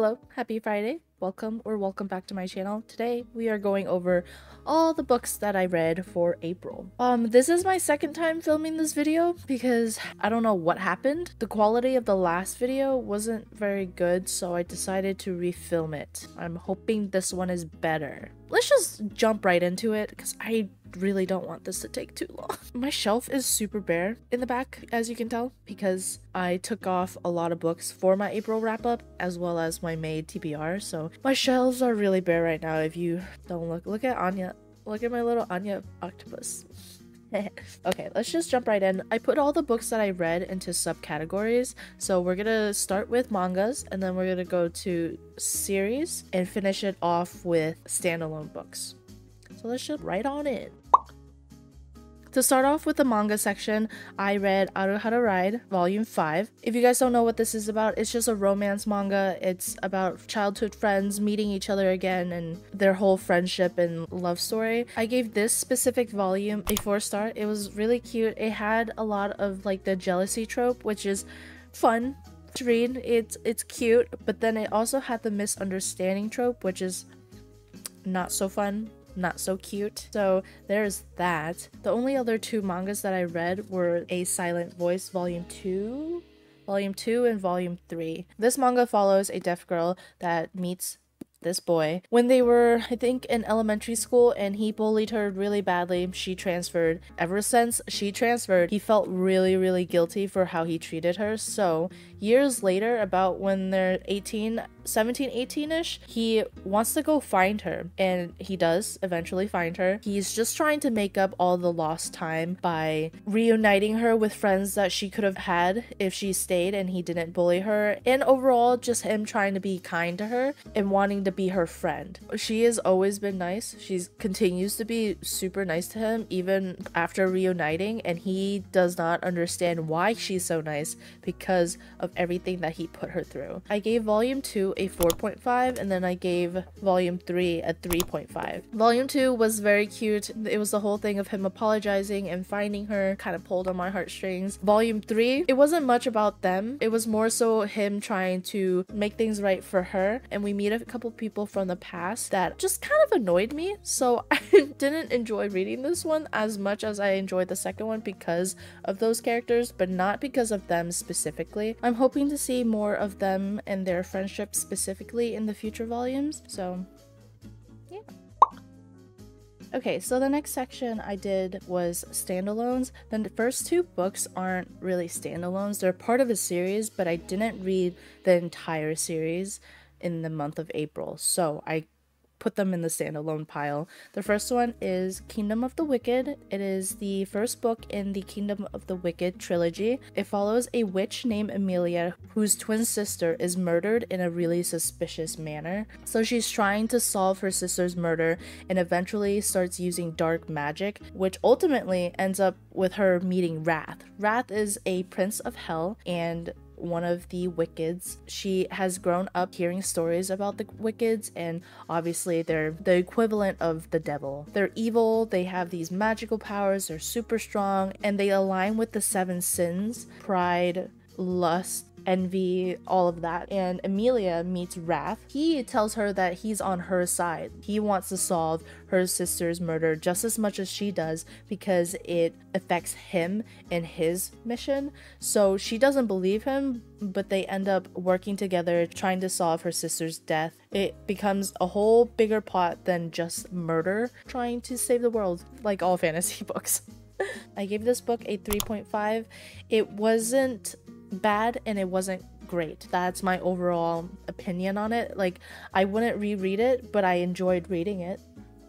Hello, happy Friday. Welcome or welcome back to my channel. Today we are going over all the books that I read for April. Um, this is my second time filming this video because I don't know what happened. The quality of the last video wasn't very good, so I decided to refilm it. I'm hoping this one is better. Let's just jump right into it because I really don't want this to take too long. My shelf is super bare in the back, as you can tell, because I took off a lot of books for my April wrap up as well as my May TBR. So my shelves are really bare right now. If you don't look, look at Anya. Look at my little Anya octopus. okay, let's just jump right in. I put all the books that I read into subcategories. So we're gonna start with mangas and then we're gonna go to series and finish it off with standalone books. So let's jump right on in. To start off with the manga section, I read Ao Haru Ride, Volume 5. If you guys don't know what this is about, it's just a romance manga. It's about childhood friends meeting each other again and their whole friendship and love story. I gave this specific volume a 4 star. It was really cute. It had a lot of like the jealousy trope, which is fun to read. It's it's cute, but then it also had the misunderstanding trope, which is not so fun not so cute. So there's that. The only other two mangas that I read were A Silent Voice Volume 2 Volume 2 and Volume 3. This manga follows a deaf girl that meets this boy. When they were, I think, in elementary school and he bullied her really badly, she transferred. Ever since she transferred, he felt really, really guilty for how he treated her. So, years later, about when they're 18, 17, 18 ish, he wants to go find her. And he does eventually find her. He's just trying to make up all the lost time by reuniting her with friends that she could have had if she stayed and he didn't bully her. And overall, just him trying to be kind to her and wanting to be her friend. She has always been nice. She continues to be super nice to him even after reuniting and he does not understand why she's so nice because of everything that he put her through. I gave volume 2 a 4.5 and then I gave volume 3 a 3.5. Volume 2 was very cute. It was the whole thing of him apologizing and finding her kind of pulled on my heartstrings. Volume 3, it wasn't much about them. It was more so him trying to make things right for her and we meet a couple people from the past that just kind of annoyed me. So I didn't enjoy reading this one as much as I enjoyed the second one because of those characters, but not because of them specifically. I'm hoping to see more of them and their friendship specifically in the future volumes. So yeah. Okay, so the next section I did was standalones. Then the first two books aren't really standalones. They're part of a series, but I didn't read the entire series in the month of April. So I put them in the standalone pile. The first one is Kingdom of the Wicked. It is the first book in the Kingdom of the Wicked trilogy. It follows a witch named Emilia whose twin sister is murdered in a really suspicious manner. So she's trying to solve her sister's murder and eventually starts using dark magic, which ultimately ends up with her meeting Wrath. Wrath is a prince of hell and one of the Wickeds. She has grown up hearing stories about the Wickeds, and obviously they're the equivalent of the devil. They're evil, they have these magical powers, they're super strong, and they align with the seven sins pride, lust, envy, all of that. And Emilia meets Wrath. He tells her that he's on her side. He wants to solve her sister's murder just as much as she does because it affects him and his mission. So she doesn't believe him, but they end up working together trying to solve her sister's death. It becomes a whole bigger plot than just murder, trying to save the world, like all fantasy books. I gave this book a 3.5. It wasn't bad and it wasn't great. That's my overall opinion on it. Like, I wouldn't reread it, but I enjoyed reading it.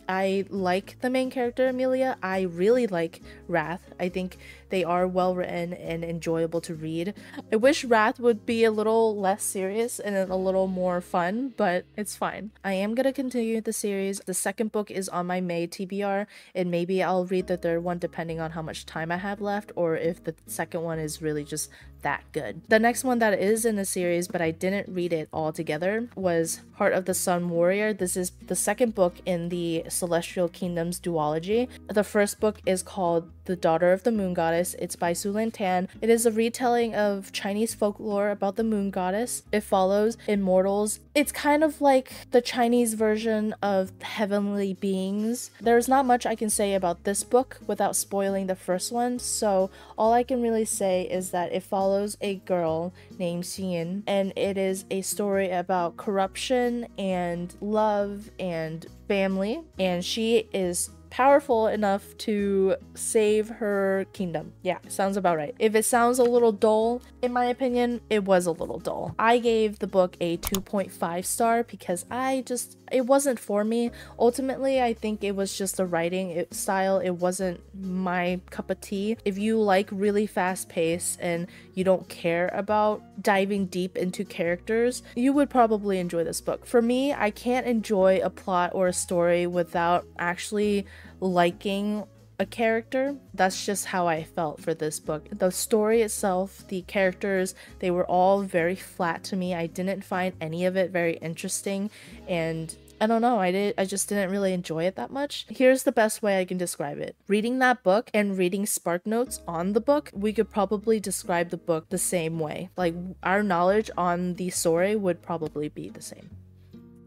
I like the main character, Emilia. I really like Wrath. I think they are well written and enjoyable to read. I wish Wrath would be a little less serious and a little more fun, but it's fine. I am gonna continue the series. The second book is on my May TBR, and maybe I'll read the third one depending on how much time I have left or if the second one is really just that good. The next one that is in the series, but I didn't read it all together, was Heart of the Sun Warrior. This is the second book in the Celestial Kingdoms duology. The first book is called The Daughter of the Moon Goddess. It's by Sue Lynn Tan. It is a retelling of Chinese folklore about the moon goddess. It follows immortals. It's kind of like the Chinese version of heavenly beings. There's not much I can say about this book without spoiling the first one, so all I can really say is that it follows a girl named Xian, and it is a story about corruption and love and family, and she is powerful enough to save her kingdom. Yeah, sounds about right. If it sounds a little dull, in my opinion, it was a little dull. I gave the book a 2.5 star because I just, it wasn't for me. Ultimately, I think it was just the writing style. It wasn't my cup of tea. If you like really fast pace and you don't care about diving deep into characters, you would probably enjoy this book. For me, I can't enjoy a plot or a story without actually liking a character. That's just how I felt for this book. The story itself, the characters, they were all very flat to me. I didn't find any of it very interesting and I don't know, I did I just didn't really enjoy it that much. Here's the best way I can describe it. Reading that book and reading spark notes on the book, we could probably describe the book the same way. Like our knowledge on the story would probably be the same.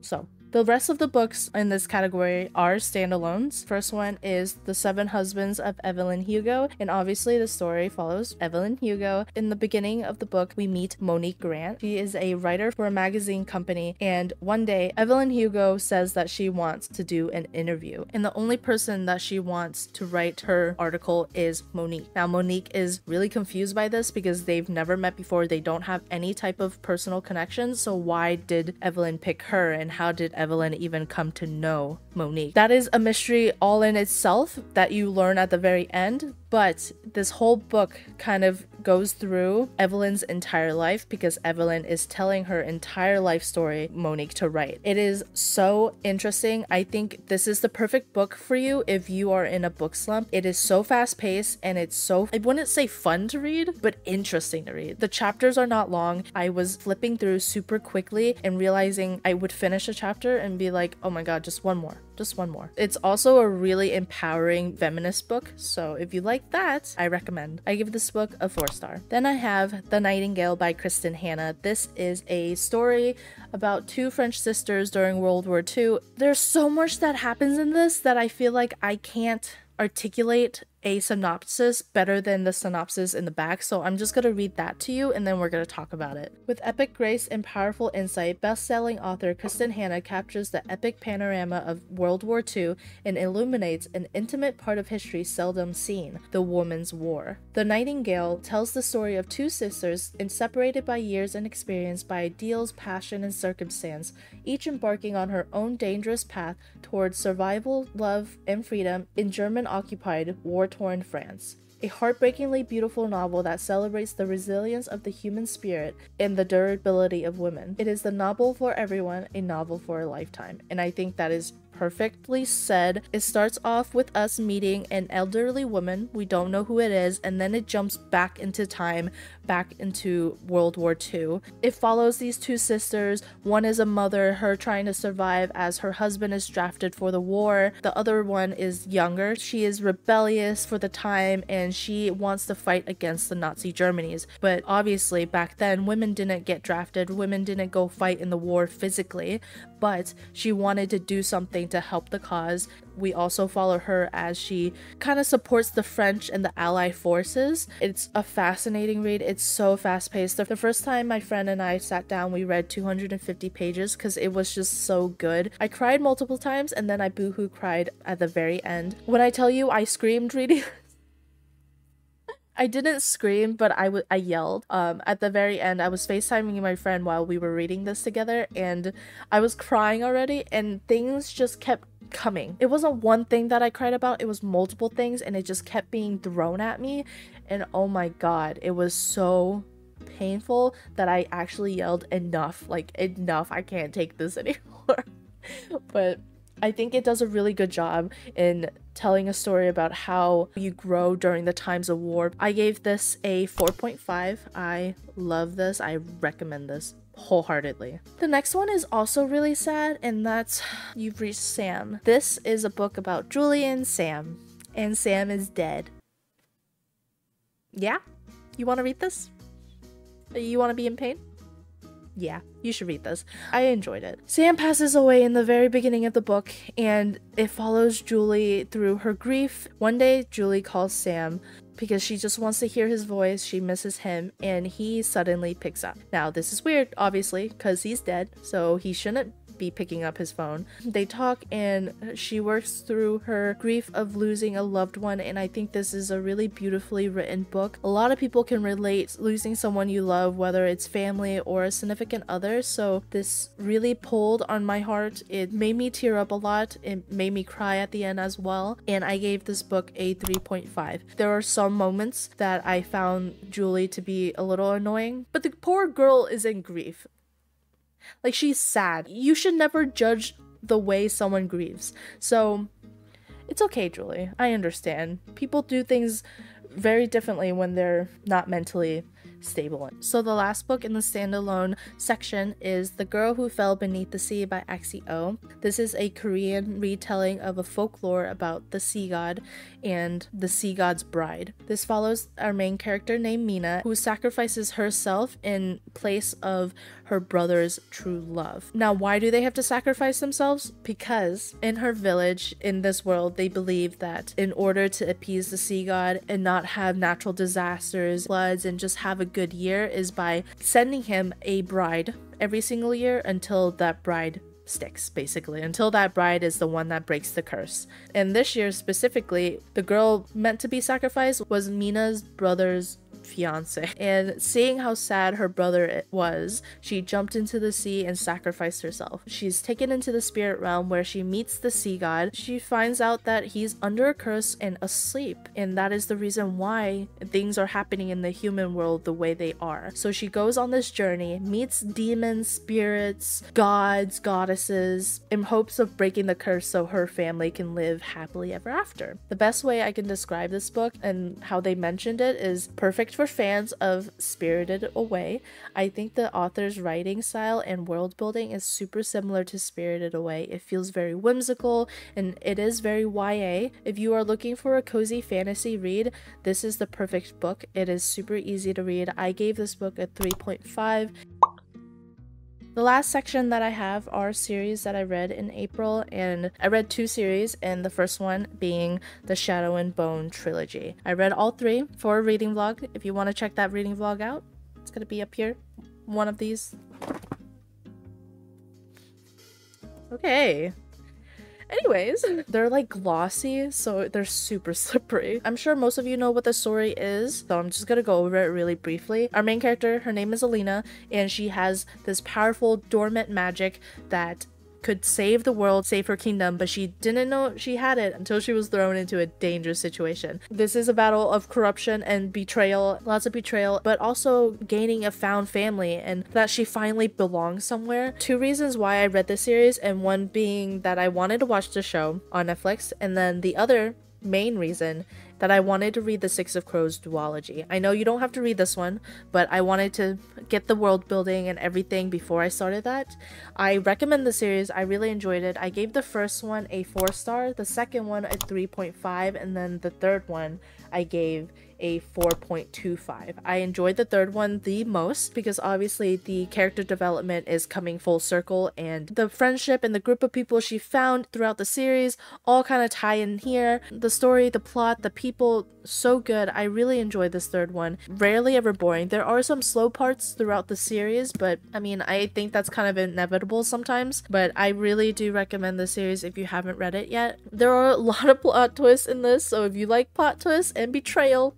So, the rest of the books in this category are standalones. First one is The Seven Husbands of Evelyn Hugo, and obviously the story follows Evelyn Hugo. In the beginning of the book, we meet Monique Grant. She is a writer for a magazine company, and one day Evelyn Hugo says that she wants to do an interview, and the only person that she wants to write her article is Monique. Now, Monique is really confused by this because they've never met before, they don't have any type of personal connection, so why did Evelyn pick her, and how did Evelyn even come to know Monique. That is a mystery all in itself that you learn at the very end, but this whole book kind of goes through Evelyn's entire life because Evelyn is telling her entire life story Monique to write. It is so interesting. I think this is the perfect book for you if you are in a book slump. It is so fast paced and it's so, I wouldn't say fun to read, but interesting to read. The chapters are not long. I was flipping through super quickly and realizing I would finish a chapter and be like, oh my god, just one more just one more. It's also a really empowering feminist book, so if you like that, I recommend. I give this book a four star. Then I have The Nightingale by Kristin Hannah. This is a story about two French sisters during World War II. There's so much that happens in this that I feel like I can't articulate a synopsis better than the synopsis in the back, so I'm just gonna read that to you and then we're gonna talk about it. With epic grace and powerful insight, best-selling author Kristin Hannah captures the epic panorama of World War II and illuminates an intimate part of history seldom seen, the Woman's War. The Nightingale tells the story of two sisters separated by years and experience by ideals, passion, and circumstance, each embarking on her own dangerous path towards survival, love, and freedom in German-occupied war torn France. A heartbreakingly beautiful novel that celebrates the resilience of the human spirit and the durability of women. It is the novel for everyone, a novel for a lifetime. And I think that is perfectly said. It starts off with us meeting an elderly woman, we don't know who it is, and then it jumps back into time, back into World War II. It follows these two sisters. One is a mother, her trying to survive as her husband is drafted for the war. The other one is younger. She is rebellious for the time and she wants to fight against the Nazi Germany's. But obviously, back then, women didn't get drafted, women didn't go fight in the war physically, but she wanted to do something to help the cause. We also follow her as she kind of supports the French and the Allied forces. It's a fascinating read. It's so fast paced. The first time my friend and I sat down, we read 250 pages because it was just so good. I cried multiple times and then I boohoo cried at the very end. When I tell you I screamed reading I didn't scream, but I, I yelled. Um, at the very end, I was FaceTiming my friend while we were reading this together, and I was crying already, and things just kept coming. It wasn't one thing that I cried about, it was multiple things, and it just kept being thrown at me. And oh my god, it was so painful that I actually yelled enough. Like, enough, I can't take this anymore. but I think it does a really good job in telling a story about how you grow during the times of war. I gave this a 4.5. I love this. I recommend this wholeheartedly. The next one is also really sad, and that's You've Reached Sam. This is a book about Julie and Sam, and Sam is dead. Yeah? You want to read this? You want to be in pain? Yeah, you should read this. I enjoyed it. Sam passes away in the very beginning of the book, and it follows Julie through her grief. One day, Julie calls Sam because she just wants to hear his voice, she misses him, and he suddenly picks up. Now, this is weird, obviously, because he's dead, so he shouldn't be picking up his phone. They talk and she works through her grief of losing a loved one, and I think this is a really beautifully written book. A lot of people can relate losing someone you love, whether it's family or a significant other, so this really pulled on my heart. It made me tear up a lot, it made me cry at the end as well, and I gave this book a 3.5. There are some moments that I found Julie to be a little annoying, but the poor girl is in grief. Like she's sad. You should never judge the way someone grieves. So it's okay, Julie. I understand. People do things very differently when they're not mentally stable. So the last book in the standalone section is The Girl Who Fell Beneath the Sea by Axie O. This is a Korean retelling of a folklore about the sea god and the sea god's bride. This follows our main character named Mina, who sacrifices herself in place of her brother's true love. Now, why do they have to sacrifice themselves? Because in her village, in this world, they believe that in order to appease the sea god and not have natural disasters, floods, and just have a good year, is by sending him a bride every single year until that bride sticks, basically, until that bride is the one that breaks the curse. And this year specifically, the girl meant to be sacrificed was Mina's brother's fiance. And seeing how sad her brother was, she jumped into the sea and sacrificed herself. She's taken into the spirit realm where she meets the sea god. She finds out that he's under a curse and asleep, and that is the reason why things are happening in the human world the way they are. So she goes on this journey, meets demons, spirits, gods, goddesses, in hopes of breaking the curse so her family can live happily ever after. The best way I can describe this book and how they mentioned it is perfect for fans of Spirited Away. I think the author's writing style and world building is super similar to Spirited Away. It feels very whimsical and it is very YA. If you are looking for a cozy fantasy read, this is the perfect book. It is super easy to read. I gave this book a 3.5. The last section that I have are series that I read in April, and I read two series, and the first one being the Shadow and Bone trilogy. I read all three for a reading vlog. If you want to check that reading vlog out, it's gonna be up here. One of these. Okay, Anyways, they're like glossy, so they're super slippery. I'm sure most of you know what the story is, so I'm just gonna go over it really briefly. Our main character, her name is Alina, and she has this powerful dormant magic that could save the world, save her kingdom, but she didn't know she had it until she was thrown into a dangerous situation. This is a battle of corruption and betrayal, lots of betrayal, but also gaining a found family and that she finally belongs somewhere. Two reasons why I read this series, and one being that I wanted to watch the show on Netflix, and then the other main reason that I wanted to read the Six of Crows duology. I know you don't have to read this one, but I wanted to get the world building and everything before I started that. I recommend the series. I really enjoyed it. I gave the first one a 4 star, the second one a 3.5, and then the third one I gave a 4.25. I enjoyed the third one the most because obviously the character development is coming full circle and the friendship and the group of people she found throughout the series all kind of tie in here. The story, the plot, the people, so good. I really enjoyed this third one. Rarely ever boring. There are some slow parts throughout the series, but I mean, I think that's kind of inevitable sometimes, but I really do recommend the series if you haven't read it yet. There are a lot of plot twists in this, so if you like plot twists and betrayal,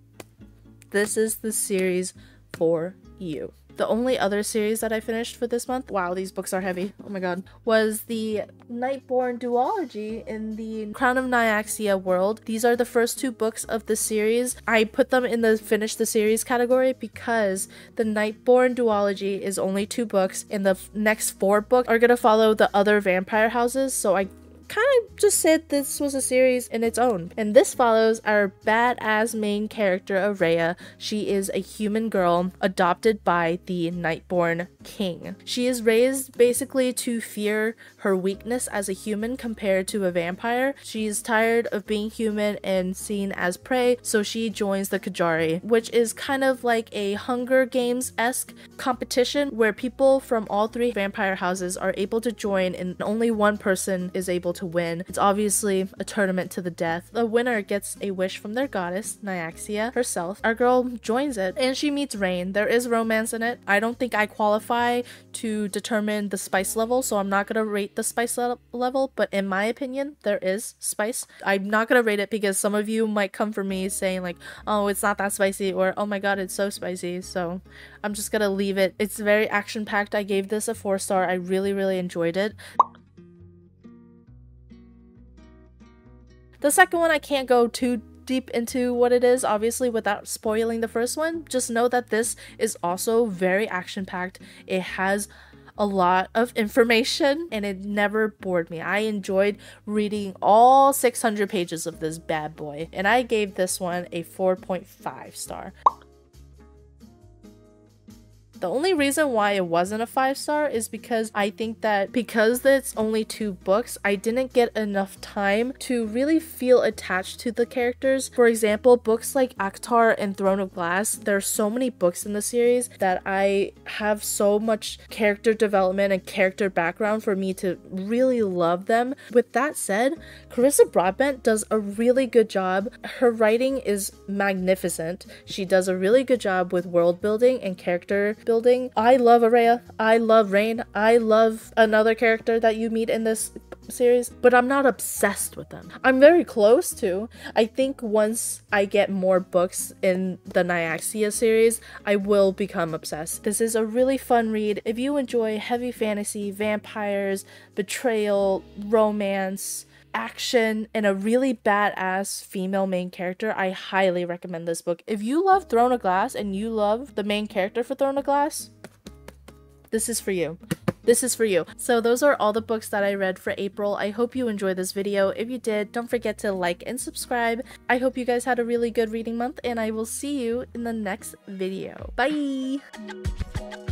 this is the series for you. The only other series that I finished for this month, wow, these books are heavy, oh my god, was the Nightborn duology in the Crown of Nyaxia world. These are the first two books of the series. I put them in the finish the series category because the Nightborn duology is only two books, and the next four books are gonna follow the other vampire houses, so I kind of just said this was a series in its own. And this follows our badass main character, Oraya. She is a human girl adopted by the Nightborn King. She is raised basically to fear her weakness as a human compared to a vampire. She is tired of being human and seen as prey, so she joins the Kejari, which is kind of like a Hunger Games esque competition where people from all three vampire houses are able to join and only one person is able to win. It's obviously a tournament to the death. The winner gets a wish from their goddess, Nyaxia herself. Our girl joins it and she meets Rain. There is romance in it. I don't think I qualify to determine the spice level, so I'm not gonna rate the spice le level, but in my opinion, there is spice. I'm not gonna rate it because some of you might come for me saying like, oh, it's not that spicy or oh my god, it's so spicy. So I'm just gonna leave it. It's very action packed. I gave this a four star. I really, really enjoyed it. The second one I can't go too deep into what it is, obviously, without spoiling the first one. Just know that this is also very action packed. It has a lot of information and it never bored me. I enjoyed reading all 600 pages of this bad boy, and I gave this one a 4.5 star. The only reason why it wasn't a five star is because I think that because it's only two books, I didn't get enough time to really feel attached to the characters. For example, books like ACOTAR and Throne of Glass, there are so many books in the series that I have so much character development and character background for me to really love them. With that said, Carissa Broadbent does a really good job. Her writing is magnificent. She does a really good job with world building and character building. I love Oraya. I love Rain. I love another character that you meet in this series, but I'm not obsessed with them. I'm very close to. I think once I get more books in the Nyaxia series, I will become obsessed. This is a really fun read. If you enjoy heavy fantasy, vampires, betrayal, romance, action and a really badass female main character, I highly recommend this book. If you love Throne of Glass and you love the main character for Throne of Glass, this is for you. This is for you. So those are all the books that I read for April. I hope you enjoyed this video. If you did, don't forget to like and subscribe. I hope you guys had a really good reading month and I will see you in the next video. Bye!